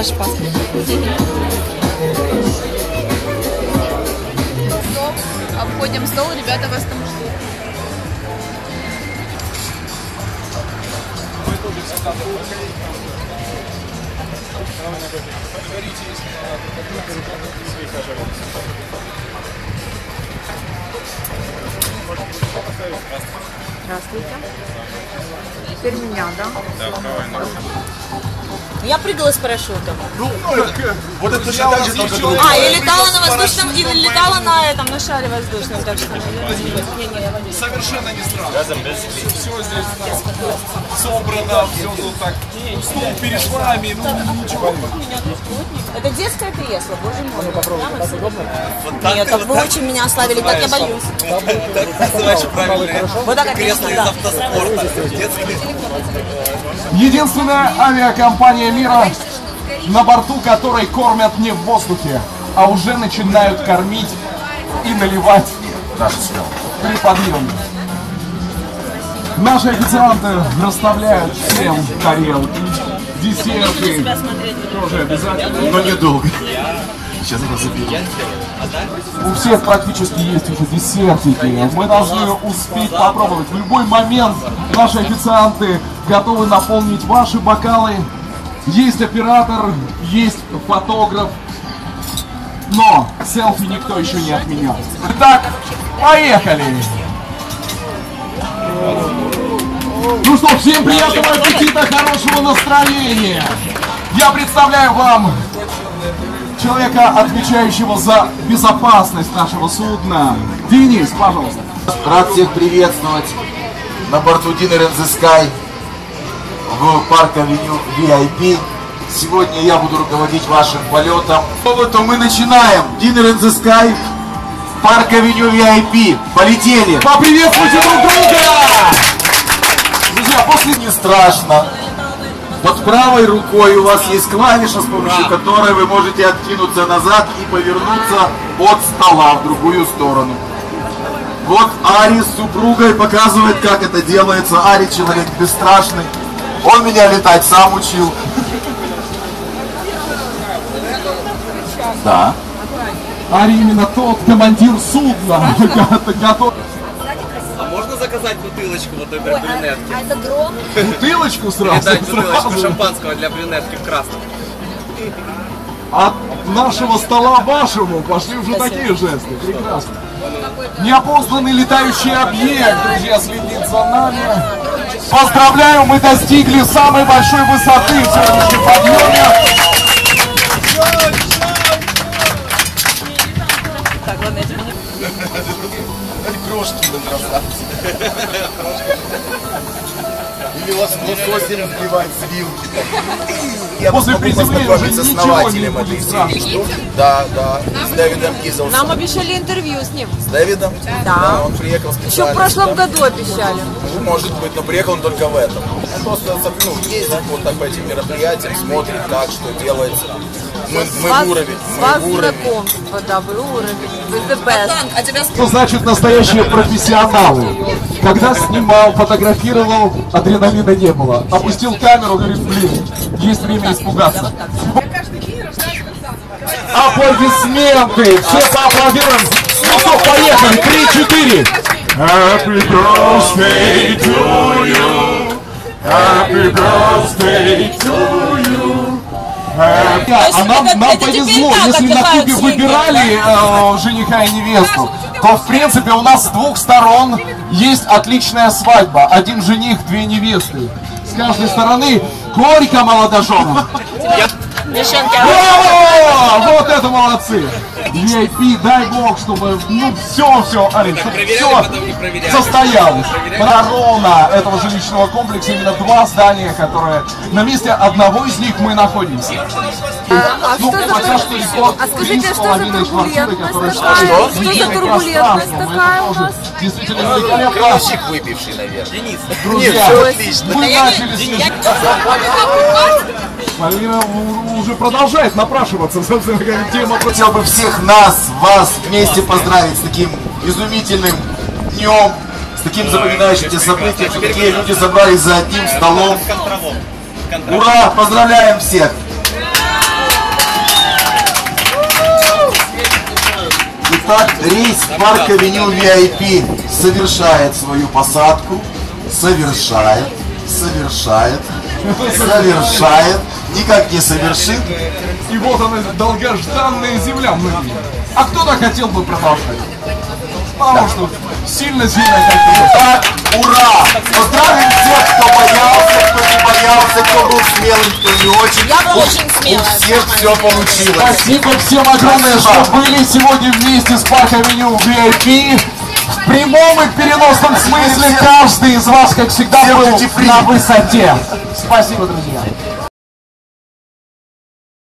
ваш паспорт. Обходим стол, ребята вас там ждут. Здравствуйте. Теперь меня, да? Я прыгала с парашютом. Вот это точно так же, только. А, я летала на воздушном, и летала на этом, на шаре воздушном, так что, не. Совершенно не страшно. Все здесь собрано, все тут так. Стул перед вами, ну ничего. Это детское кресло, боже мой. Прямо сюда. Нет, так вы очень меня ославили, так я боюсь. Называешь правильно. Вот так, конечно, Кресло да. Единственная авиакомпания мира, на борту которой кормят не в воздухе, а уже начинают кормить и наливать при подъеме. Наши официанты расставляют всем тарелки, десерты, тоже обязательно. Но недолго. Сейчас я заберу. У всех практически есть уже десертики. Мы должны успеть попробовать. В любой момент наши официанты готовы наполнить ваши бокалы. Есть оператор, есть фотограф. Но селфи никто еще не отменял. Так, поехали! Ну что, всем приятного аппетита, хорошего настроения! Я представляю вам человека, отвечающего за безопасность нашего судна. Денис, пожалуйста. Рад всех приветствовать на борту Dinner in the Sky в парк Авеню VIP. Сегодня я буду руководить вашим полетом. То мы начинаем. Dinner in the Sky, парк Авеню VIP. Полетели. Поприветствуйте друг друга! Друзья, после не страшно. Под правой рукой у вас есть клавиша, с помощью которой вы можете откинуться назад и повернуться от стола в другую сторону. Вот Ари с супругой показывает, как это делается. Ари человек бесстрашный. Он меня летать сам учил. Да. Ари именно тот командир судна, готов можно заказать бутылочку вот этой брюнетки? А это гром? бутылочку сразу. Дать бутылочку сразу. шампанского для брюнетки в красном. От нашего стола вашему пошли уже такие жесты. Прекрасно. Неопознанный летающий объект, друзья, следит за нами. Поздравляю, мы достигли самой большой высоты в сегодняшнем подъеме. Крошки мы красавцы. Или вас лососем сбивать с вилки. Я После могу уже с основателем этой серии. Да, да. С Дэвидом Кизелсом. Нам обещали интервью с ним. С Дэвидом? Да. Он приехал Еще специально. в прошлом году обещали. Ну, Может быть, но приехал он только в этом. Он просто ну, ездит вот так по этим мероприятиям, смотрит, как, что делается. Мы, мы Вас- уровень, С мы вас уровень. знакомство, да, вы уровень. Вы the best. А тебя Что значит настоящие профессионалы? Когда снимал, фотографировал, адреналина не было. Опустил камеру, говорит, блин, есть время испугаться. Аплодисменты! Все поаплодируем! Ну что, поехали! Три-четыре! Happy birthday to you! Happy birthday to you! Happy- А нам, это- нам повезло, если на Кубе выбирали э, жениха и невесту, то в принципе у нас с двух сторон есть отличная свадьба. Один жених, две невесты. С каждой стороны горько молодоженам. А Браво! Вот это молодцы! VIP, дай бог, чтобы, ну, все, все, Арин, чтобы все состоялось. Корона этого жилищного комплекса, именно два здания, которые на месте одного из них мы находимся. А Ну, что за пока что рекорд А скажите, три с что за половиной квартиры, турбулентность которые такая? Что за турбулентность такая у тоже нас? Действительно великолепно. Кравчик выпивший, наверное. Денис, Друзья, всё отлично. мы начали с- Полина у- уже продолжает напрашиваться, собственно говоря, тема Хотел бы всех нас, вас вместе поздравить с таким изумительным днем, с таким запоминающимся событием, что такие люди собрались за одним столом. контравом. Ура! Поздравляем всех! Итак, рейс Park Avenue VIP совершает свою посадку, совершает, совершает, совершает, никак не совершит. И вот она, долгожданная земля многие. А кто-то хотел бы продолжать. Потому что сильно-сильно хотел. Так, ура! Поздравим всех, кто боялся, кто не боялся, кто был смелым, кто не очень. Я была очень У смелая. всех все получилось. Спасибо всем огромное, что были сегодня вместе с Парк Авеню VIP. В прямом и переносном смысле каждый из вас, как всегда, был на высоте. Спасибо, друзья.